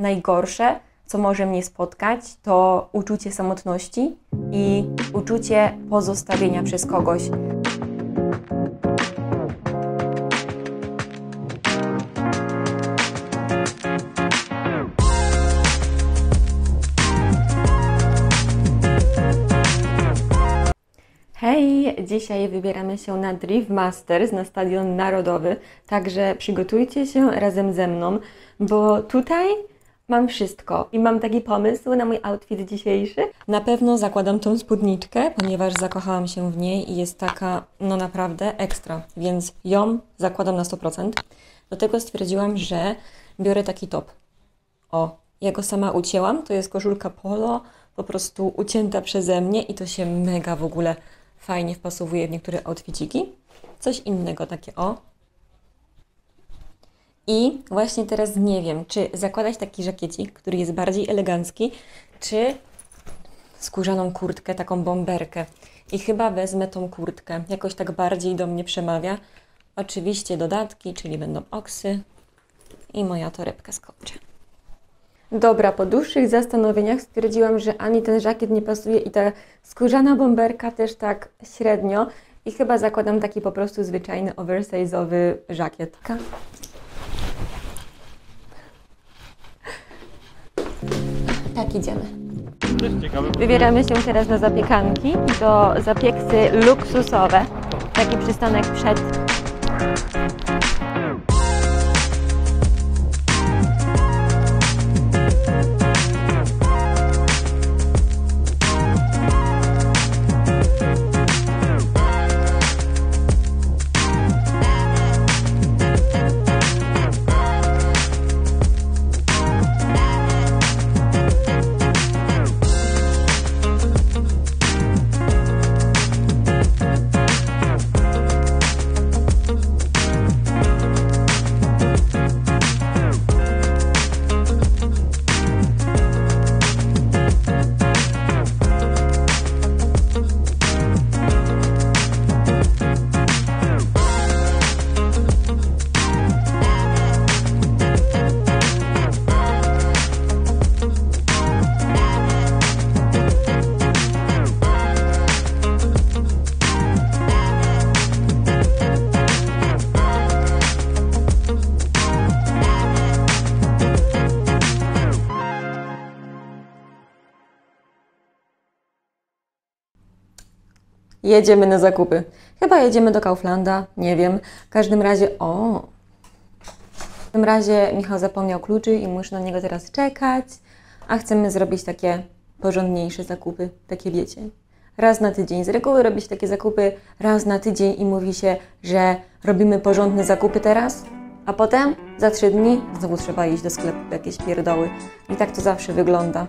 najgorsze, co może mnie spotkać, to uczucie samotności i uczucie pozostawienia przez kogoś. Hej, dzisiaj wybieramy się na Drift Masters na Stadion Narodowy, także przygotujcie się razem ze mną, bo tutaj mam wszystko i mam taki pomysł na mój outfit dzisiejszy. Na pewno zakładam tą spódniczkę, ponieważ zakochałam się w niej i jest taka, no naprawdę ekstra, więc ją zakładam na 100%. Do tego stwierdziłam, że biorę taki top. O, ja go sama ucięłam, to jest koszulka polo, po prostu ucięta przeze mnie i to się mega w ogóle fajnie wpasowuje w niektóre outfitiki. Coś innego takie o. I właśnie teraz nie wiem, czy zakładać taki żakiecik, który jest bardziej elegancki, czy skórzaną kurtkę, taką bomberkę. I chyba wezmę tą kurtkę. Jakoś tak bardziej do mnie przemawia. Oczywiście dodatki, czyli będą oksy i moja torebka z kopcia. Dobra, po dłuższych zastanowieniach stwierdziłam, że ani ten żakiet nie pasuje i ta skórzana bomberka też tak średnio. I chyba zakładam taki po prostu zwyczajny oversize'owy żakiet. Tak idziemy. Wybieramy się teraz na zapiekanki. To zapieksy luksusowe. Taki przystanek przed Jedziemy na zakupy. Chyba jedziemy do Kauflanda, nie wiem. W każdym razie, o. W tym razie Michał zapomniał kluczy i muszę na niego teraz czekać, a chcemy zrobić takie porządniejsze zakupy, takie wiecie. Raz na tydzień. Z reguły robi się takie zakupy raz na tydzień i mówi się, że robimy porządne zakupy teraz, a potem za trzy dni znowu trzeba iść do sklepu jakieś pierdoły. I tak to zawsze wygląda.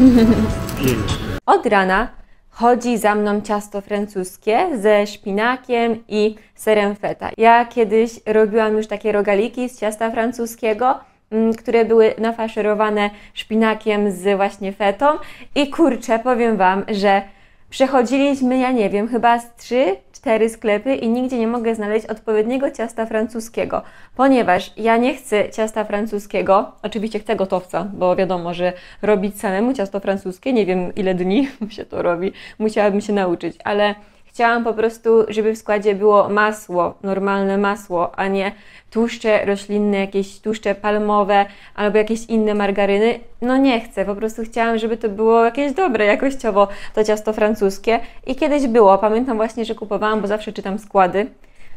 Od rana chodzi za mną ciasto francuskie ze szpinakiem i serem feta. Ja kiedyś robiłam już takie rogaliki z ciasta francuskiego, mm, które były nafaszerowane szpinakiem z właśnie fetą i kurczę, powiem Wam, że przechodziliśmy, ja nie wiem, chyba z 3 cztery sklepy i nigdzie nie mogę znaleźć odpowiedniego ciasta francuskiego, ponieważ ja nie chcę ciasta francuskiego, oczywiście chcę gotowca, bo wiadomo, że robić samemu ciasto francuskie, nie wiem ile dni się to robi, musiałabym się nauczyć, ale Chciałam po prostu, żeby w składzie było masło, normalne masło, a nie tłuszcze roślinne, jakieś tłuszcze palmowe albo jakieś inne margaryny. No nie chcę, po prostu chciałam, żeby to było jakieś dobre jakościowo, to ciasto francuskie. I kiedyś było, pamiętam właśnie, że kupowałam, bo zawsze czytam składy.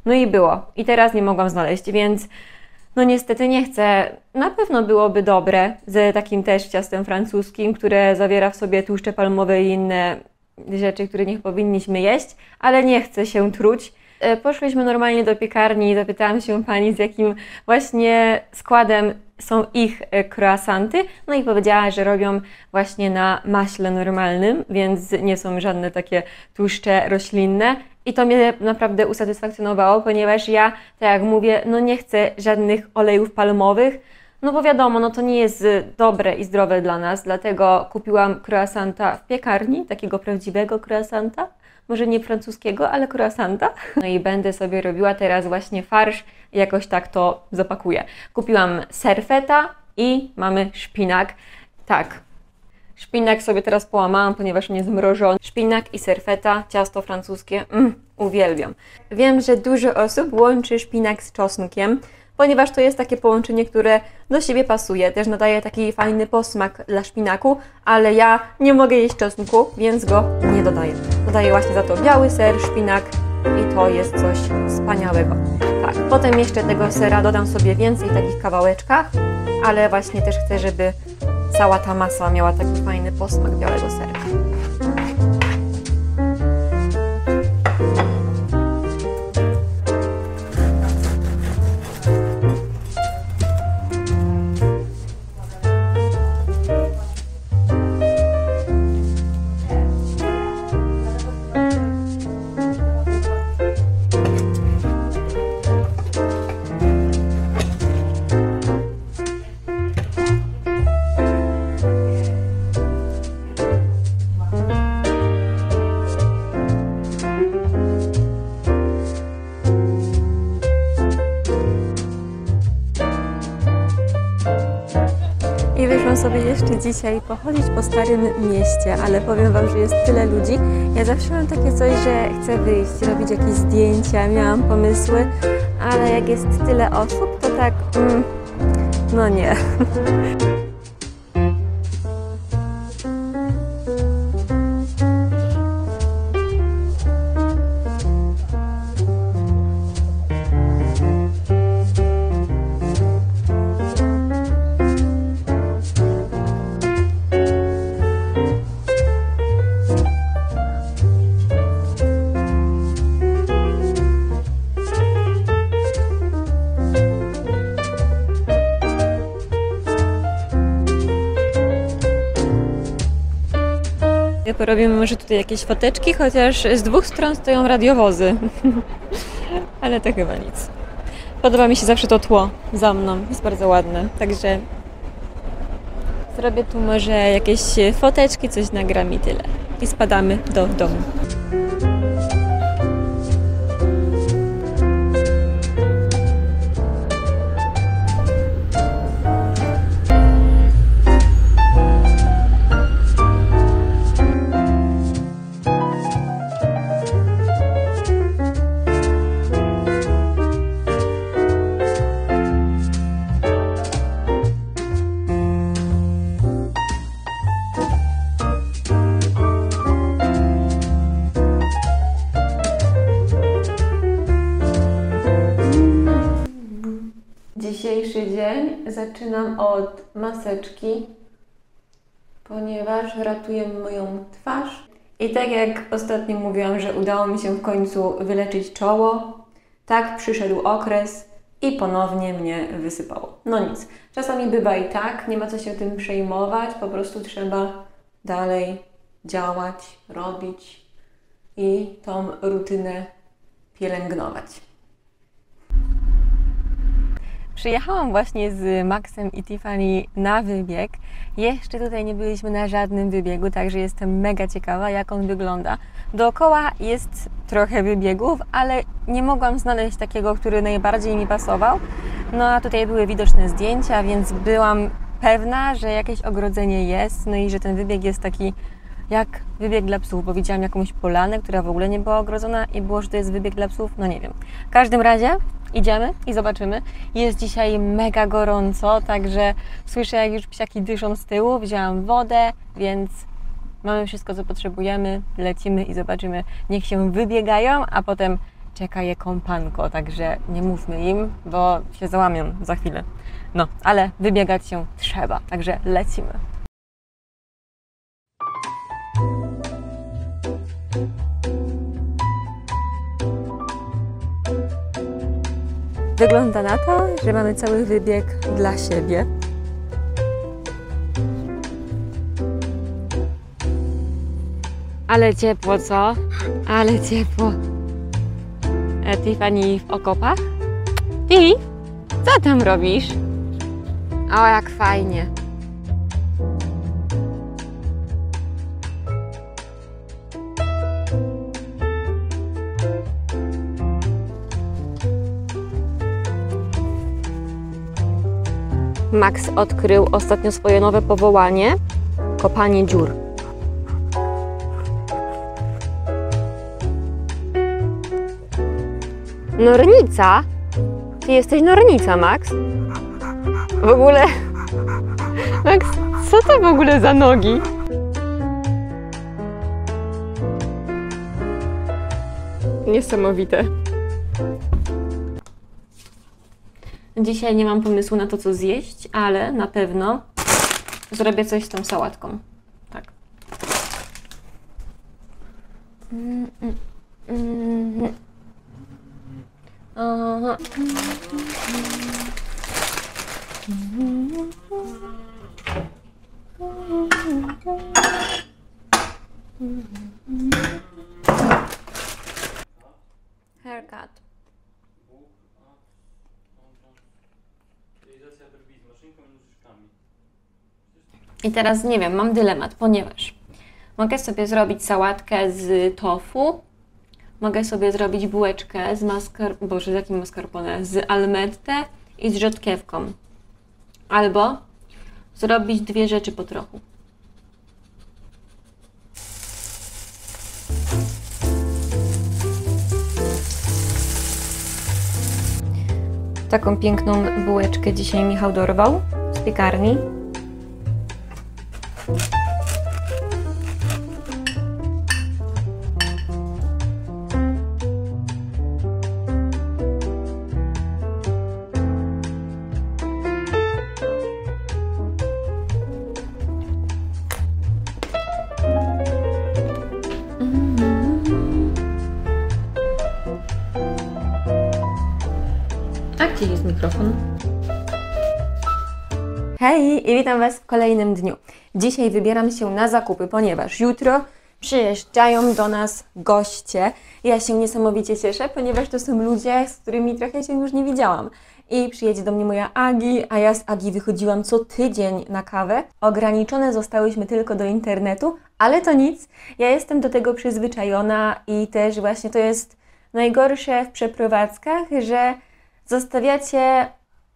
No i było. I teraz nie mogłam znaleźć, więc no niestety nie chcę. Na pewno byłoby dobre z takim też ciastem francuskim, które zawiera w sobie tłuszcze palmowe i inne rzeczy, które nie powinniśmy jeść, ale nie chcę się truć. E, poszliśmy normalnie do piekarni i zapytałam się pani, z jakim właśnie składem są ich e, croissanty. No i powiedziała, że robią właśnie na maśle normalnym, więc nie są żadne takie tłuszcze roślinne. I to mnie naprawdę usatysfakcjonowało, ponieważ ja, tak jak mówię, no nie chcę żadnych olejów palmowych, no bo wiadomo, no to nie jest dobre i zdrowe dla nas, dlatego kupiłam croissanta w piekarni, takiego prawdziwego croissanta może nie francuskiego, ale croissanta. No i będę sobie robiła teraz właśnie farsz jakoś tak to zapakuję. Kupiłam serfeta i mamy szpinak. Tak, Szpinak sobie teraz połamałam, ponieważ nie zmrożony. Szpinak i serfeta, ciasto francuskie, mm, uwielbiam. Wiem, że dużo osób łączy szpinak z czosnkiem, ponieważ to jest takie połączenie, które do siebie pasuje. Też nadaje taki fajny posmak dla szpinaku, ale ja nie mogę jeść czosnku, więc go nie dodaję. Dodaję właśnie za to biały ser, szpinak i to jest coś wspaniałego. Tak, potem jeszcze tego sera dodam sobie więcej w takich kawałeczkach, ale właśnie też chcę, żeby cała ta masa miała taki fajny posmak białego serka. Dzisiaj pochodzić po Starym Mieście, ale powiem Wam, że jest tyle ludzi. Ja zawsze mam takie coś, że chcę wyjść, robić jakieś zdjęcia, miałam pomysły, ale jak jest tyle osób, to tak, mm, no nie. Porobimy może tutaj jakieś foteczki, chociaż z dwóch stron stoją radiowozy. Ale to chyba nic. Podoba mi się zawsze to tło za mną, jest bardzo ładne, także zrobię tu może jakieś foteczki, coś nagram i tyle. I spadamy do domu. Zaczynam od maseczki, ponieważ ratuje moją twarz. I tak jak ostatnio mówiłam, że udało mi się w końcu wyleczyć czoło, tak przyszedł okres i ponownie mnie wysypało. No nic, czasami bywa i tak, nie ma co się tym przejmować, po prostu trzeba dalej działać, robić i tą rutynę pielęgnować. Przyjechałam właśnie z Maxem i Tiffany na wybieg. Jeszcze tutaj nie byliśmy na żadnym wybiegu, także jestem mega ciekawa, jak on wygląda. Dookoła jest trochę wybiegów, ale nie mogłam znaleźć takiego, który najbardziej mi pasował. No a tutaj były widoczne zdjęcia, więc byłam pewna, że jakieś ogrodzenie jest, no i że ten wybieg jest taki jak wybieg dla psów, bo widziałam jakąś polanę, która w ogóle nie była ogrodzona i było, że to jest wybieg dla psów, no nie wiem. W każdym razie idziemy i zobaczymy. Jest dzisiaj mega gorąco, także słyszę jak już psiaki dyszą z tyłu. Wzięłam wodę, więc mamy wszystko, co potrzebujemy. Lecimy i zobaczymy. Niech się wybiegają, a potem czeka je kąpanko, także nie mówmy im, bo się załamią za chwilę. No, ale wybiegać się trzeba, także lecimy. Wygląda na to, że mamy cały wybieg dla siebie. Ale ciepło, co? Ale ciepło. E, Tiffany w okopach? Ti, co tam robisz? O, jak fajnie. Max odkrył ostatnio swoje nowe powołanie kopanie dziur. Nornica? Ty jesteś nornica, Max? W ogóle. Max, co to w ogóle za nogi? Niesamowite. Dzisiaj nie mam pomysłu na to, co zjeść, ale na pewno zrobię coś z tą sałatką. Tak. Haircut. I teraz nie wiem, mam dylemat, ponieważ mogę sobie zrobić sałatkę z tofu, mogę sobie zrobić bułeczkę z maskar... Boże, z jakim mascarpone? Z almette i z rzodkiewką. Albo zrobić dwie rzeczy po trochu. Taką piękną bułeczkę dzisiaj Michał dorwał z piekarni. Gdzie mikrofon? Hej i witam Was w kolejnym dniu. Dzisiaj wybieram się na zakupy, ponieważ jutro przyjeżdżają do nas goście. Ja się niesamowicie cieszę, ponieważ to są ludzie, z którymi trochę się już nie widziałam. I przyjedzie do mnie moja Agi, a ja z Agi wychodziłam co tydzień na kawę. Ograniczone zostałyśmy tylko do internetu, ale to nic. Ja jestem do tego przyzwyczajona i też właśnie to jest najgorsze w przeprowadzkach, że zostawiacie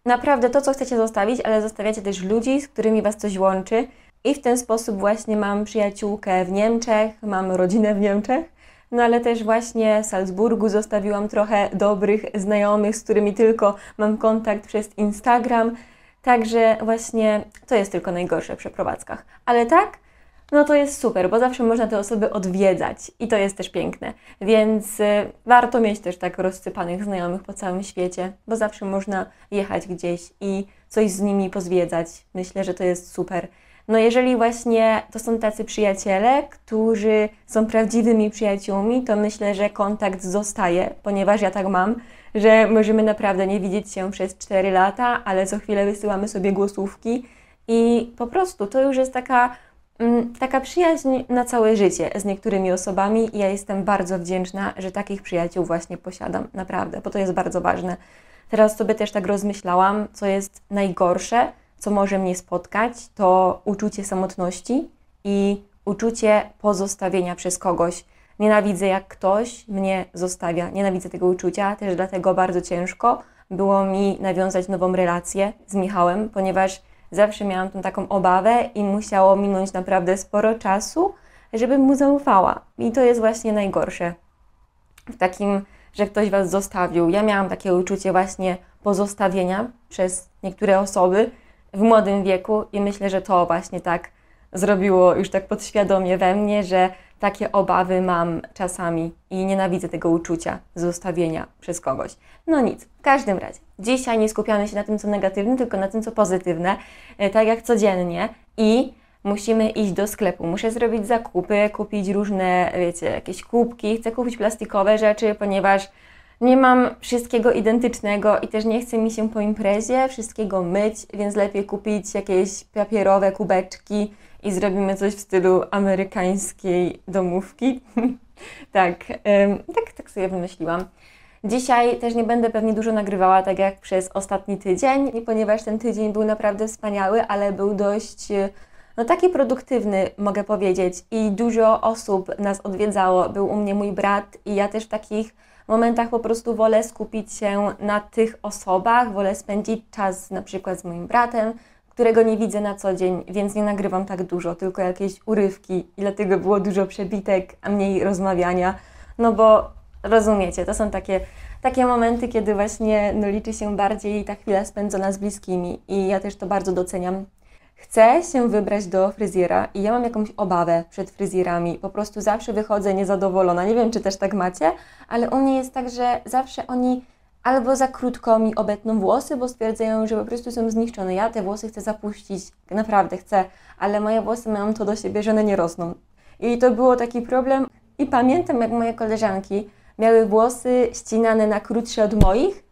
naprawdę to, co chcecie zostawić, ale zostawiacie też ludzi, z którymi Was coś łączy. I w ten sposób właśnie mam przyjaciółkę w Niemczech, mam rodzinę w Niemczech, no ale też właśnie w Salzburgu zostawiłam trochę dobrych znajomych, z którymi tylko mam kontakt przez Instagram. Także właśnie to jest tylko najgorsze w przeprowadzkach. Ale tak, no to jest super, bo zawsze można te osoby odwiedzać i to jest też piękne. Więc y, warto mieć też tak rozsypanych znajomych po całym świecie, bo zawsze można jechać gdzieś i coś z nimi pozwiedzać. Myślę, że to jest super. No jeżeli właśnie to są tacy przyjaciele, którzy są prawdziwymi przyjaciółmi, to myślę, że kontakt zostaje, ponieważ ja tak mam, że możemy naprawdę nie widzieć się przez 4 lata, ale co chwilę wysyłamy sobie głosówki i po prostu to już jest taka taka przyjaźń na całe życie z niektórymi osobami i ja jestem bardzo wdzięczna, że takich przyjaciół właśnie posiadam, naprawdę, bo to jest bardzo ważne. Teraz sobie też tak rozmyślałam, co jest najgorsze, co może mnie spotkać, to uczucie samotności i uczucie pozostawienia przez kogoś. Nienawidzę, jak ktoś mnie zostawia. Nienawidzę tego uczucia, też dlatego bardzo ciężko było mi nawiązać nową relację z Michałem, ponieważ zawsze miałam tą taką obawę i musiało minąć naprawdę sporo czasu, żebym mu zaufała. I to jest właśnie najgorsze w takim, że ktoś Was zostawił. Ja miałam takie uczucie właśnie pozostawienia przez niektóre osoby w młodym wieku i myślę, że to właśnie tak zrobiło już tak podświadomie we mnie, że takie obawy mam czasami i nienawidzę tego uczucia zostawienia przez kogoś. No nic, w każdym razie. Dzisiaj nie skupiamy się na tym, co negatywne, tylko na tym, co pozytywne, e, tak jak codziennie i musimy iść do sklepu. Muszę zrobić zakupy, kupić różne, wiecie, jakieś kubki. Chcę kupić plastikowe rzeczy, ponieważ nie mam wszystkiego identycznego i też nie chce mi się po imprezie wszystkiego myć, więc lepiej kupić jakieś papierowe kubeczki i zrobimy coś w stylu amerykańskiej domówki. tak, tak, tak sobie wymyśliłam. Dzisiaj też nie będę pewnie dużo nagrywała, tak jak przez ostatni tydzień, ponieważ ten tydzień był naprawdę wspaniały, ale był dość no taki produktywny, mogę powiedzieć, i dużo osób nas odwiedzało. Był u mnie mój brat i ja też w takich momentach po prostu wolę skupić się na tych osobach, wolę spędzić czas na przykład z moim bratem, którego nie widzę na co dzień, więc nie nagrywam tak dużo, tylko jakieś urywki i dlatego było dużo przebitek, a mniej rozmawiania, no bo rozumiecie, to są takie, takie momenty, kiedy właśnie no, liczy się bardziej ta chwila spędzona z bliskimi i ja też to bardzo doceniam. Chcę się wybrać do fryzjera i ja mam jakąś obawę przed fryzjerami. Po prostu zawsze wychodzę niezadowolona. Nie wiem, czy też tak macie, ale u mnie jest tak, że zawsze oni albo za krótko mi obetną włosy, bo stwierdzają, że po prostu są zniszczone. Ja te włosy chcę zapuścić, naprawdę chcę, ale moje włosy mają to do siebie, że one nie rosną. I to było taki problem. I pamiętam, jak moje koleżanki miały włosy ścinane na krótsze od moich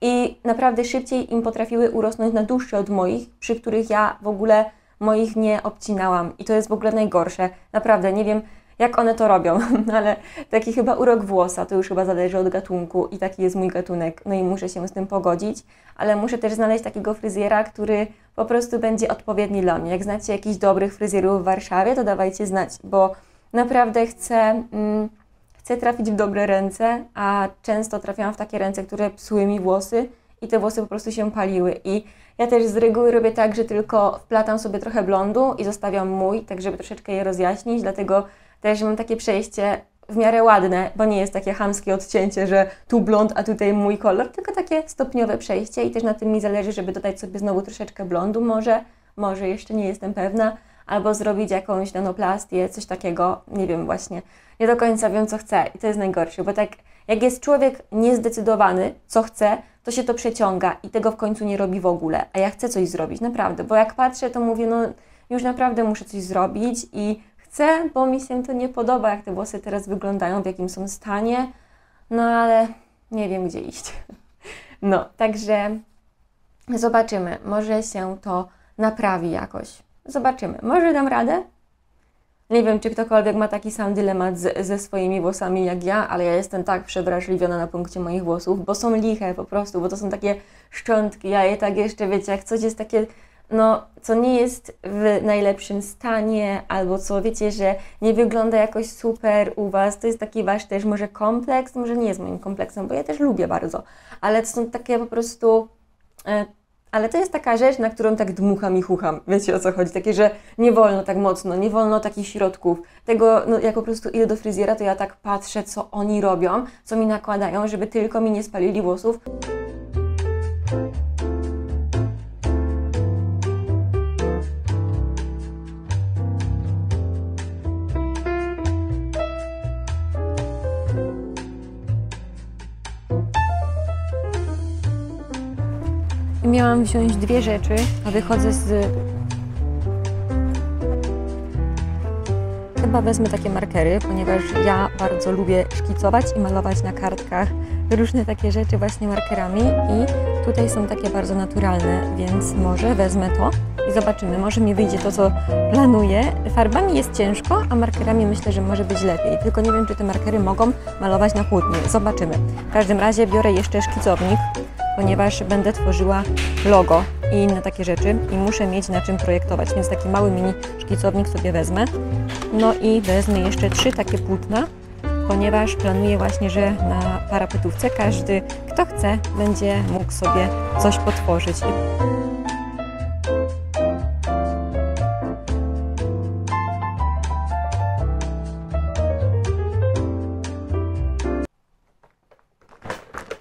i naprawdę szybciej im potrafiły urosnąć na dłuższe od moich, przy których ja w ogóle moich nie obcinałam. I to jest w ogóle najgorsze. Naprawdę, nie wiem jak one to robią, ale taki chyba urok włosa, to już chyba zależy od gatunku i taki jest mój gatunek, no i muszę się z tym pogodzić, ale muszę też znaleźć takiego fryzjera, który po prostu będzie odpowiedni dla mnie. Jak znacie jakichś dobrych fryzjerów w Warszawie, to dawajcie znać, bo naprawdę chcę... Mm, chcę trafić w dobre ręce, a często trafiałam w takie ręce, które psuły mi włosy i te włosy po prostu się paliły. I ja też z reguły robię tak, że tylko wplatam sobie trochę blondu i zostawiam mój, tak żeby troszeczkę je rozjaśnić, dlatego też mam takie przejście w miarę ładne, bo nie jest takie hamskie odcięcie, że tu blond, a tutaj mój kolor, tylko takie stopniowe przejście i też na tym mi zależy, żeby dodać sobie znowu troszeczkę blondu może, może jeszcze nie jestem pewna, albo zrobić jakąś nanoplastię, coś takiego, nie wiem właśnie, nie do końca wiem co chcę i to jest najgorsze, bo tak jak jest człowiek niezdecydowany, co chce, to się to przeciąga i tego w końcu nie robi w ogóle, a ja chcę coś zrobić, naprawdę, bo jak patrzę, to mówię, no już naprawdę muszę coś zrobić i chcę, bo mi się to nie podoba, jak te włosy teraz wyglądają, w jakim są stanie, no ale nie wiem, gdzie iść. No, także zobaczymy, może się to naprawi jakoś. Zobaczymy. Może dam radę? Nie wiem, czy ktokolwiek ma taki sam dylemat z, ze swoimi włosami jak ja, ale ja jestem tak przewrażliwiona na punkcie moich włosów, bo są liche po prostu, bo to są takie szczątki. Ja je tak jeszcze, wiecie, jak coś jest takie, no, co nie jest w najlepszym stanie, albo co wiecie, że nie wygląda jakoś super u Was, to jest taki Wasz też może kompleks, może nie jest moim kompleksem, bo ja też lubię bardzo, ale to są takie po prostu. E, ale to jest taka rzecz, na którą tak dmucham i chucham. Wiecie o co chodzi? Takie, że nie wolno tak mocno, nie wolno takich środków. Tego, no, jak po prostu idę do fryzjera, to ja tak patrzę, co oni robią, co mi nakładają, żeby tylko mi nie spalili włosów. Miałam wziąć dwie rzeczy, a wychodzę z... Chyba wezmę takie markery, ponieważ ja bardzo lubię szkicować i malować na kartkach różne takie rzeczy właśnie markerami i tutaj są takie bardzo naturalne, więc może wezmę to i zobaczymy, może mi wyjdzie to, co planuję. Farbami jest ciężko, a markerami myślę, że może być lepiej, tylko nie wiem, czy te markery mogą malować na płótnie. Zobaczymy. W każdym razie biorę jeszcze szkicownik, ponieważ będę tworzyła logo i inne takie rzeczy i muszę mieć na czym projektować, więc taki mały mini szkicownik sobie wezmę. No i wezmę jeszcze trzy takie płótna, ponieważ planuję właśnie, że na parapetówce każdy, kto chce, będzie mógł sobie coś potworzyć.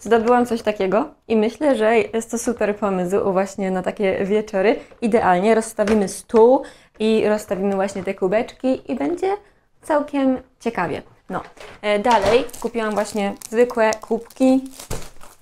Zdobyłam coś takiego i myślę, że jest to super pomysł właśnie na takie wieczory. Idealnie rozstawimy stół i rozstawimy właśnie te kubeczki i będzie całkiem ciekawie. No, e, dalej kupiłam właśnie zwykłe kubki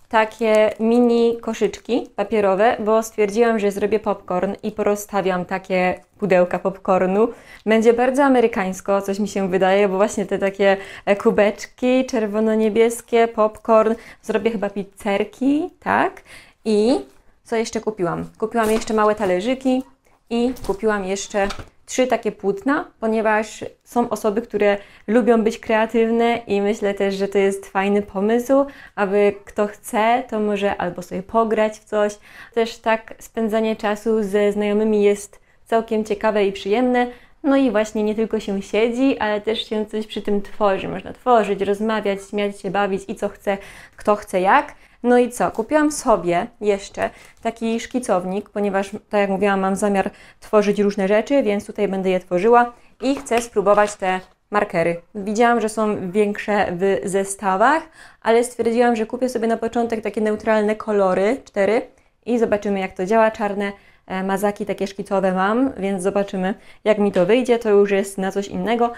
takie mini koszyczki papierowe, bo stwierdziłam, że zrobię popcorn i porozstawiam takie pudełka popcornu. Będzie bardzo amerykańsko, coś mi się wydaje, bo właśnie te takie e, kubeczki czerwono-niebieskie, popcorn. Zrobię chyba pizzerki, tak? I co jeszcze kupiłam? Kupiłam jeszcze małe talerzyki i kupiłam jeszcze trzy takie płótna, ponieważ są osoby, które lubią być kreatywne i myślę też, że to jest fajny pomysł, aby kto chce, to może albo sobie pograć w coś. Też tak spędzanie czasu ze znajomymi jest całkiem ciekawe i przyjemne. No i właśnie nie tylko się siedzi, ale też się coś przy tym tworzy. Można tworzyć, rozmawiać, śmiać się, bawić i co chce, kto chce jak. No i co? Kupiłam sobie jeszcze taki szkicownik, ponieważ, tak jak mówiłam, mam zamiar tworzyć różne rzeczy, więc tutaj będę je tworzyła i chcę spróbować te markery. Widziałam, że są większe w zestawach, ale stwierdziłam, że kupię sobie na początek takie neutralne kolory, cztery i zobaczymy jak to działa. Czarne e, mazaki takie szkicowe mam, więc zobaczymy jak mi to wyjdzie. To już jest na coś innego.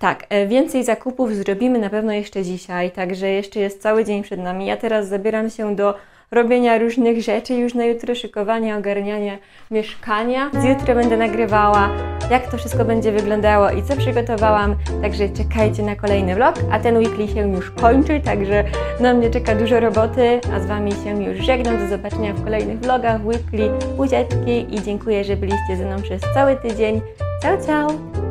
Tak, e, więcej zakupów zrobimy na pewno jeszcze dzisiaj, także jeszcze jest cały dzień przed nami. Ja teraz zabieram się do robienia różnych rzeczy, już na jutro szykowania, ogarniania mieszkania. Z jutro będę nagrywała, jak to wszystko będzie wyglądało i co przygotowałam, także czekajcie na kolejny vlog, a ten weekly się już kończy, także na mnie czeka dużo roboty, a z Wami się już żegnam, do zobaczenia w kolejnych vlogach, weekly, buziaczki i dziękuję, że byliście ze mną przez cały tydzień. Ciao, ciao!